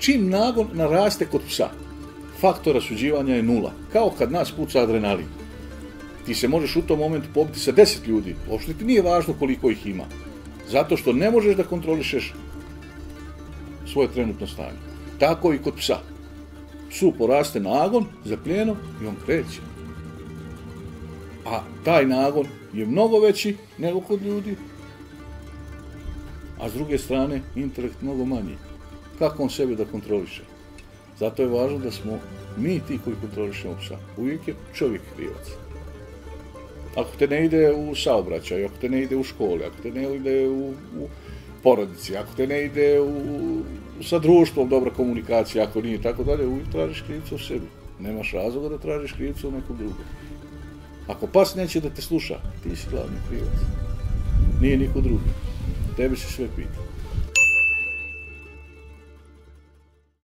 čim nagon naraste kod psa, faktor rasuđivanja je nula. Kao kad nas puca adrenalin. Ti se možeš u tom momentu pobiti sa deset ljudi. Uopšte ti nije važno koliko ih ima. Zato što ne možeš da kontrolišeš svoje trenutno stanje. Tako i kod psa. Psu poraste nagon, zapljeno i on kreće. A taj nagon je mnogo veći nego kod ljudi, a s druge strane intelekt mnogo manji. Kako on sebe da kontroliše? Zato je važno da smo mi ti koji kontrolišemo psa. Uvijek je čovjek krivac. Ako te ne ide u saobraćaj, ako te ne ide u škole, ako te ne ide u, u porodici, ako te ne ide u, sa društvom dobra komunikacija, ako nije tako dalje, uvijek tražiš krivca u sebi. Nemaš razloga da tražiš krivca u nekom drugom. Ako pas neće da te sluša, ti si glavni krivac. Nije niko drugi. Tebe se sve pitati.